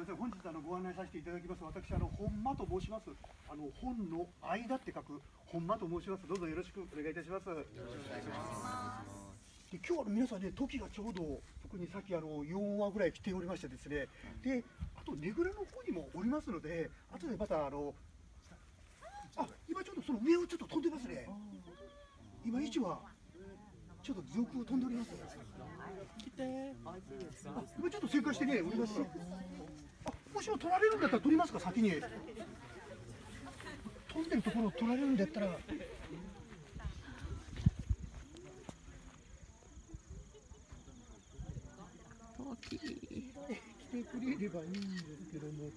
みません。本日あのご案内させていただきます。私あの本間と申します。あの本の間って書く本間と申します。どうぞよろしくお願いいたします。よろしくお願いします。で今日はあの皆さんね時がちょうど特にさっきあの4話ぐらい来ておりましてですね。であとねぐらの方にもおりますので後でまたあのあ今ちょっとその上をちょっと飛んでますね。今位置はちょっと上空を飛んでおります。来てあ今ちょっと旋回してねおりますあもしも取られるんだったら取りますか先に。飛んでるところを取られるんだったら。大きい。来てくれればいいんですけども